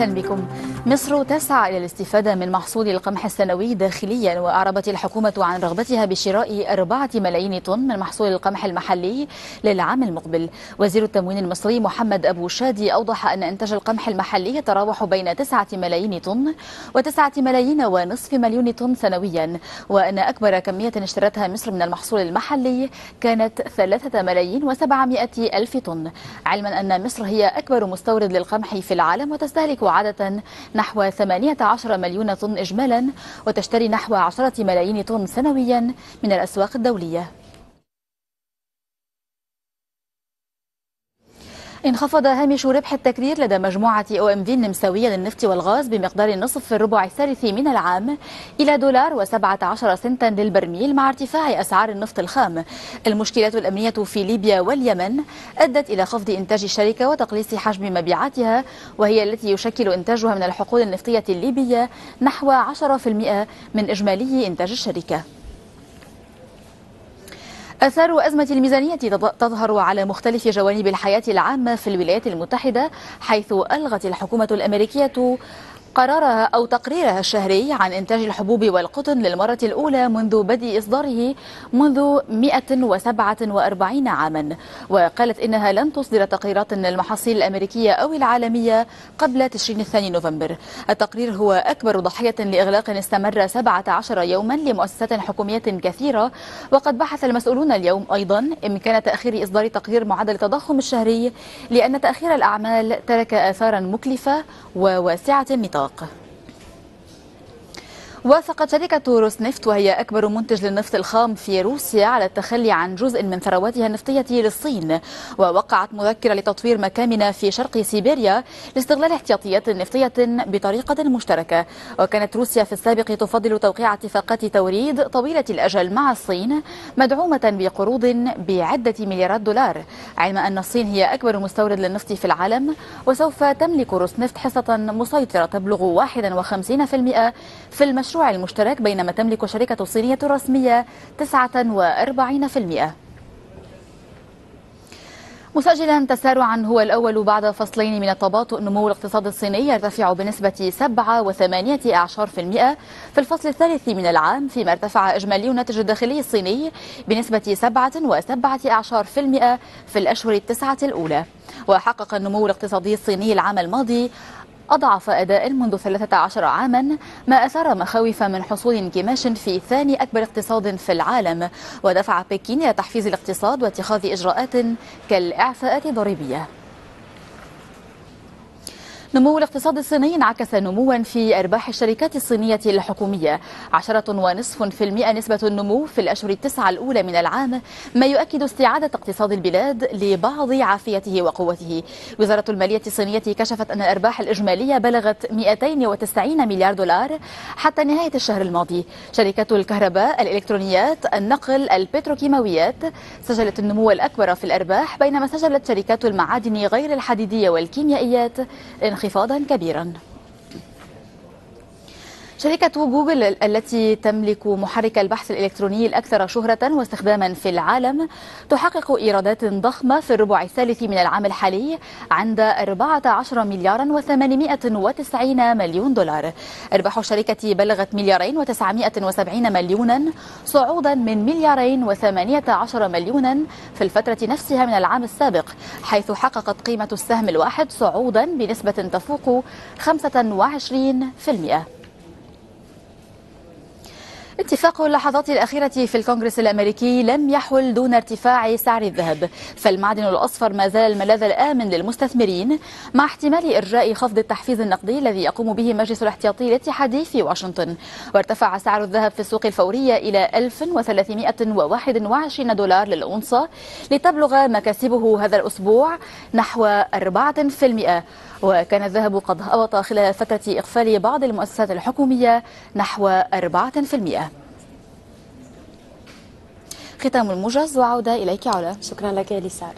أهلا بكم مصر تسعى إلى الاستفادة من محصول القمح السنوي داخليا وأعربت الحكومة عن رغبتها بشراء أربعة ملايين طن من محصول القمح المحلي للعام المقبل. وزير التموين المصري محمد أبو شادي أوضح أن إنتاج القمح المحلي يتراوح بين تسعة ملايين طن وتسعة ملايين ونصف مليون طن سنويا وأن أكبر كمية اشترتها مصر من المحصول المحلي كانت ثلاثة ملايين وسبعمائة ألف طن. علما أن مصر هي أكبر مستورد للقمح في العالم وتستهلك عادة نحو 18 مليون طن إجمالا وتشتري نحو 10 ملايين طن سنويا من الأسواق الدولية. انخفض هامش ربح التكرير لدى مجموعة أو ام في النمساوية للنفط والغاز بمقدار نصف في الربع الثالث من العام إلى دولار و17 سنتا للبرميل مع ارتفاع أسعار النفط الخام. المشكلات الأمنية في ليبيا واليمن أدت إلى خفض إنتاج الشركة وتقليص حجم مبيعاتها وهي التي يشكل إنتاجها من الحقول النفطية الليبية نحو 10% من إجمالي إنتاج الشركة. أثار أزمة الميزانية تظهر على مختلف جوانب الحياة العامة في الولايات المتحدة حيث ألغت الحكومة الأمريكية قرارها أو تقريرها الشهري عن إنتاج الحبوب والقطن للمرة الأولى منذ بدء إصداره منذ 147 عاما. وقالت إنها لن تصدر تقريرات للمحاصيل الأمريكية أو العالمية قبل تشرين الثاني نوفمبر. التقرير هو أكبر ضحية لإغلاق استمر 17 يوما لمؤسسات حكومية كثيرة. وقد بحث المسؤولون اليوم أيضا إمكان تأخير إصدار تقرير معدل التضخم الشهري لأن تأخير الأعمال ترك آثارا مكلفة وواسعة النطاق النطاق وافقت شركة روسنفت وهي أكبر منتج للنفط الخام في روسيا على التخلي عن جزء من ثرواتها النفطية للصين. ووقعت مذكرة لتطوير مكامن في شرق سيبيريا لاستغلال احتياطيات نفطية بطريقة مشتركة. وكانت روسيا في السابق تفضل توقيع اتفاقات توريد طويلة الأجل مع الصين مدعومة بقروض بعدة مليارات دولار. علم أن الصين هي أكبر مستورد للنفط في العالم وسوف تملك روسنفت حصة مسيطرة تبلغ 51% في المشروع المشروع المشترك بينما تملك الشركة الصينية الرسمية 49% مسجلا تسارعا هو الأول بعد فصلين من التباطؤ. نمو الاقتصاد الصيني يرتفع بنسبة 7 و8 أعشار في المئة في الفصل الثالث من العام فيما ارتفع إجمالي الناتج الداخلي الصيني بنسبة 7 و7 أعشار في المئة في الأشهر التسعة الأولى. وحقق النمو الاقتصادي الصيني العام الماضي أضعف أداء منذ 13 عاما ما أثار مخاوف من حصول انكماش في ثاني أكبر اقتصاد في العالم ودفع بكين إلى تحفيز الاقتصاد واتخاذ إجراءات كالإعفاءات الضريبية. نمو الاقتصاد الصيني انعكس نموا في أرباح الشركات الصينية الحكومية. عشرة ونصف في المئة نسبة النمو في الأشهر التسعة الأولى من العام ما يؤكد استعادة اقتصاد البلاد لبعض عافيته وقوته. وزارة المالية الصينية كشفت أن الأرباح الإجمالية بلغت 290 مليار دولار حتى نهاية الشهر الماضي. شركة الكهرباء الإلكترونيات النقل البتروكيماويات سجلت النمو الأكبر في الأرباح بينما سجلت شركات المعادن غير الحديدية والكيميائيات. انخفاضا كبيرا. شركة جوجل التي تملك محرك البحث الإلكتروني الأكثر شهرة واستخداما في العالم تحقق إيرادات ضخمة في الربع الثالث من العام الحالي عند 14 مليارا و890 مليون دولار. أرباح الشركة بلغت مليارين و970 مليونا صعودا من مليارين و18 مليونا في الفترة نفسها من العام السابق حيث حققت قيمة السهم الواحد صعودا بنسبة تفوق 25% اتفاق اللحظات الأخيرة في الكونغرس الأمريكي لم يحل دون ارتفاع سعر الذهب. فالمعدن الأصفر ما زال الملاذ الآمن للمستثمرين مع احتمال إرجاء خفض التحفيز النقدي الذي يقوم به مجلس الاحتياطي الاتحادي في واشنطن. وارتفع سعر الذهب في السوق الفورية إلى 1321 دولار للأونصة لتبلغ مكاسبه هذا الأسبوع نحو 4% وكان الذهب قد هبط خلال فترة إقفال بعض المؤسسات الحكومية نحو 4% ختام الموجز وعودة إليك علا شكرا لك لسار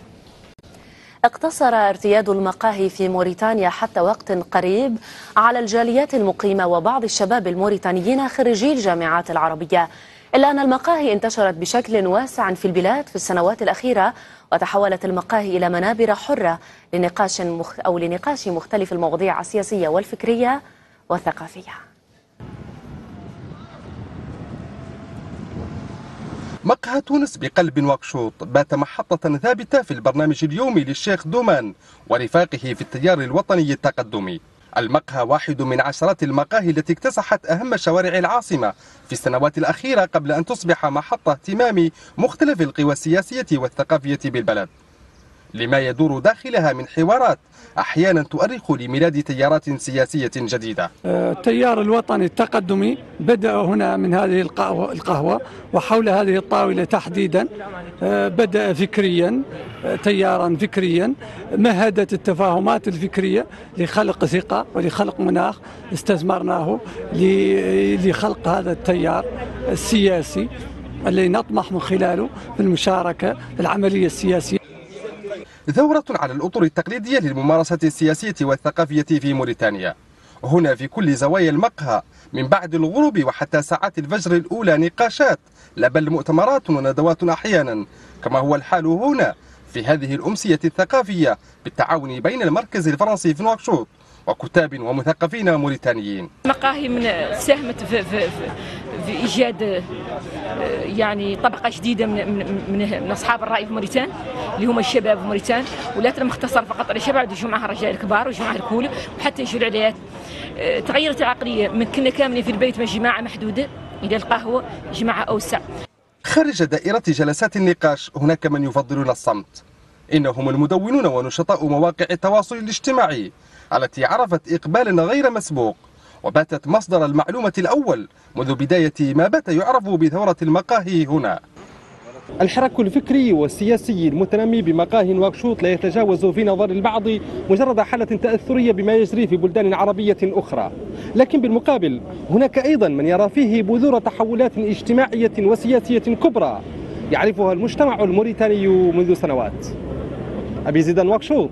اقتصر ارتياد المقاهي في موريتانيا حتى وقت قريب على الجاليات المقيمة وبعض الشباب الموريتانيين خريجي الجامعات العربية إلا أن المقاهي انتشرت بشكل واسع في البلاد في السنوات الأخيرة وتحولت المقاهي إلى منابر حرة لنقاش مخ أو لنقاش مختلف المواضيع السياسية والفكرية والثقافية. مقهى تونس بقلب نواكشوط بات محطة ثابتة في البرنامج اليومي للشيخ دومان ورفاقه في التيار الوطني التقدمي. المقهى واحد من عشرات المقاهي التي اكتسحت أهم شوارع العاصمة في السنوات الأخيرة قبل أن تصبح محطة اهتمام مختلف القوى السياسية والثقافية بالبلد. لما يدور داخلها من حوارات أحيانا تؤرخ لميلاد تيارات سياسية جديدة. التيار الوطني التقدمي بدأ هنا من هذه القهوة وحول هذه الطاولة تحديدا. بدأ فكريا تيارا فكريا. مهدت التفاهمات الفكرية لخلق ثقة ولخلق مناخ استثمرناه لخلق هذا التيار السياسي الذي نطمح من خلاله في المشاركة في العملية السياسية. ثورة على الأطر التقليدية للممارسة السياسية والثقافية في موريتانيا. هنا في كل زوايا المقهى من بعد الغروب وحتى ساعات الفجر الأولى نقاشات لا بل مؤتمرات وندوات أحيانا. كما هو الحال هنا في هذه الأمسية الثقافية بالتعاون بين المركز الفرنسي في نواكشوط وكتاب ومثقفين موريتانيين. مقاهي من ساهمت في, في, في, في ايجاد يعني طبقة جديدة من من, من أصحاب الرأي في موريتان اللي هم الشباب في موريتان ولا مختصر فقط على الشباب معها الرجال الكبار معها الكول وحتى يجوا العليات تغيرت العقلية. من كنا كاملين في البيت مع جماعة محدودة إلى القهوة جماعة أوسع. خارج دائرة جلسات النقاش هناك من يفضلون الصمت. إنهم المدونون ونشطاء مواقع التواصل الاجتماعي التي عرفت إقبالا غير مسبوق. وباتت مصدر المعلومة الأول منذ بداية ما بات يعرف بثورة المقاهي هنا. الحراك الفكري والسياسي المتنمي بمقاهي نواكشوط لا يتجاوز في نظر البعض مجرد حالة تأثرية بما يجري في بلدان عربية أخرى. لكن بالمقابل هناك أيضا من يرى فيه بذور تحولات اجتماعية وسياسية كبرى يعرفها المجتمع الموريتاني منذ سنوات. أبي زيدان نواكشوط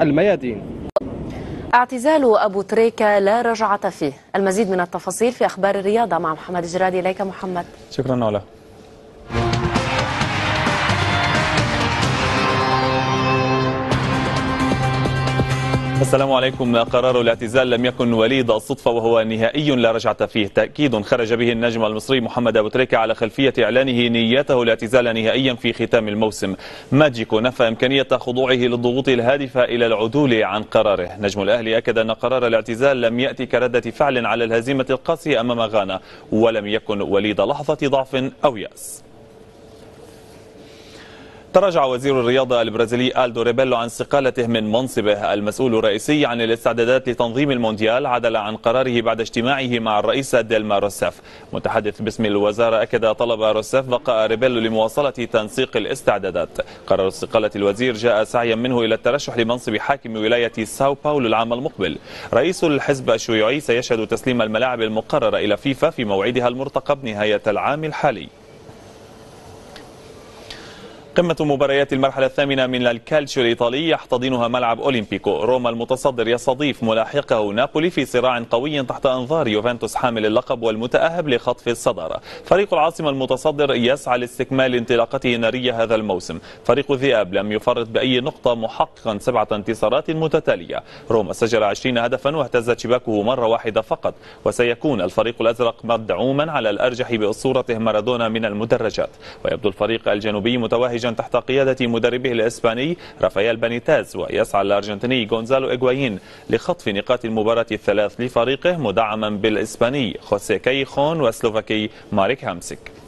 الميادين. اعتزال أبو تريكة لا رجعة فيه. المزيد من التفاصيل في أخبار الرياضة مع محمد الجرادي. إليك محمد. شكرا علا السلام عليكم. قرار الاعتزال لم يكن وليد الصدفة وهو نهائي لا رجعة فيه. تأكيد خرج به النجم المصري محمد أبو تريكة على خلفية إعلانه نيته الاعتزال نهائيا في ختام الموسم. ماجيكو نفى إمكانية خضوعه للضغوط الهادفة إلى العدول عن قراره. نجم الأهلي أكد أن قرار الاعتزال لم يأتي كردة فعل على الهزيمة القاسية أمام غانا ولم يكن وليد لحظة ضعف أو يأس. تراجع وزير الرياضة البرازيلي آلدو ريبيلو عن استقالته من منصبه المسؤول الرئيسي عن الاستعدادات لتنظيم المونديال عدل عن قراره بعد اجتماعه مع الرئيسة ديلما روسيف. متحدث باسم الوزارة أكد طلب روسيف بقاء ريبيلو لمواصلة تنسيق الاستعدادات. قرار استقالة الوزير جاء سعيا منه إلى الترشح لمنصب حاكم ولاية ساو باولو العام المقبل. رئيس الحزب الشيوعي سيشهد تسليم الملاعب المقررة إلى فيفا في موعدها المرتقب نهاية العام الحالي. قمة مباريات المرحلة الثامنة من الكالتشيو الإيطالي يحتضنها ملعب أولمبيكو روما المتصدر يستضيف ملاحقه نابولي في صراع قوي تحت أنظار يوفنتوس حامل اللقب والمتأهب لخطف الصدارة. فريق العاصمة المتصدر يسعى لاستكمال انطلاقته النارية هذا الموسم. فريق الذئاب لم يفرط بأي نقطة محققا سبعة انتصارات متتالية. روما سجل 20 هدفا واهتزت شباكه مرة واحدة فقط وسيكون الفريق الأزرق مدعوما على الأرجح بأسطورته مارادونا من المدرجات. ويبدو الفريق الجنوبي متوهجا تحت قيادة مدربه الإسباني رافائيل بينيتيز ويسعى الأرجنتيني غونزالو إغوايين لخطف نقاط المباراة الثلاث لفريقه مدعما بالإسباني خوسيه كاييخون وسلوفاكي ماريك هامسيك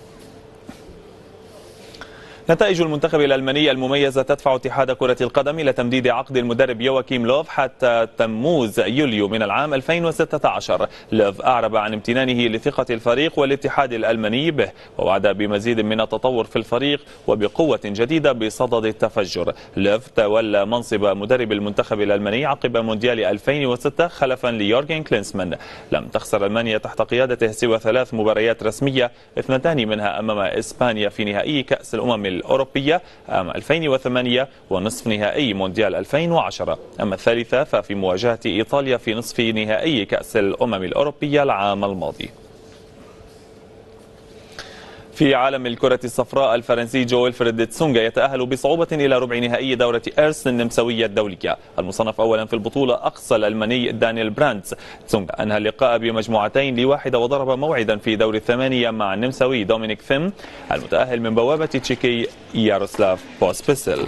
نتائج المنتخب الألماني المميزة تدفع اتحاد كرة القدم إلى تمديد عقد المدرب يواكيم لوف حتى تموز يوليو من العام 2016 لوف أعرب عن امتنانه لثقة الفريق والاتحاد الألماني به ووعد بمزيد من التطور في الفريق وبقوة جديدة بصدد التفجر. لوف تولى منصب مدرب المنتخب الألماني عقب مونديال 2006 خلفا ليورجن كلينسمان. لم تخسر ألمانيا تحت قيادته سوى ثلاث مباريات رسمية اثنتان منها أمام إسبانيا في نهائي كأس الأمم الأوروبية عام 2008 ونصف نهائي مونديال 2010 أما الثالثة ففي مواجهة إيطاليا في نصف نهائي كأس الأمم الأوروبية العام الماضي. في عالم الكرة الصفراء الفرنسي جو ويلفريد تسونجا يتأهل بصعوبة إلى ربع نهائي دورة إيرست النمساوية الدولية. المصنف أولا في البطولة أقصى الألماني دانيال براندز تسونجا أنهى اللقاء بمجموعتين لواحدة وضرب موعدا في دور الثمانية مع النمساوي دومينيك ثيم المتأهل من بوابة تشيكي ياروسلاف بوسبيسل.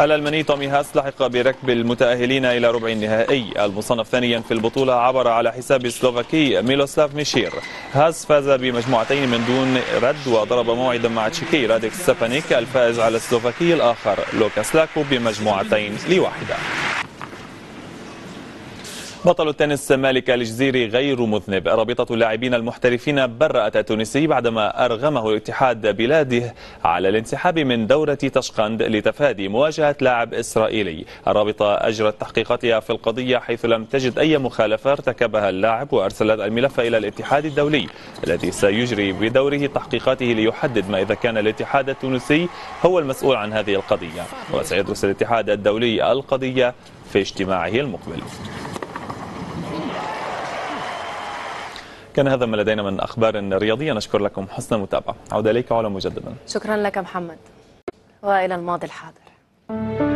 الألماني تومي هاس لحق بركب المتأهلين إلى ربع النهائي. المصنف ثانيا في البطولة عبر على حساب سلوفاكي ميلوسلاف ميشير. هاس فاز بمجموعتين من دون رد وضرب موعدا مع تشيكي راديك ستيفانيك الفائز على السلوفاكي الآخر لوكاس لاكو بمجموعتين لواحدة. بطل التنس مالك الجزيري غير مذنب. رابطة اللاعبين المحترفين برأت التونسي بعدما أرغمه اتحاد بلاده على الانسحاب من دورة تشقند لتفادي مواجهة لاعب إسرائيلي. الرابطة أجرت تحقيقاتها في القضية حيث لم تجد أي مخالفة ارتكبها اللاعب وأرسلت الملف إلى الاتحاد الدولي الذي سيجري بدوره تحقيقاته ليحدد ما إذا كان الاتحاد التونسي هو المسؤول عن هذه القضية. وسيدرس الاتحاد الدولي القضية في اجتماعه المقبل. كان هذا ما لدينا من أخبار رياضية. نشكر لكم حسن المتابعة. عودة إليك على مجددا. شكرا لك محمد. وإلى الماضي الحاضر. Thank you.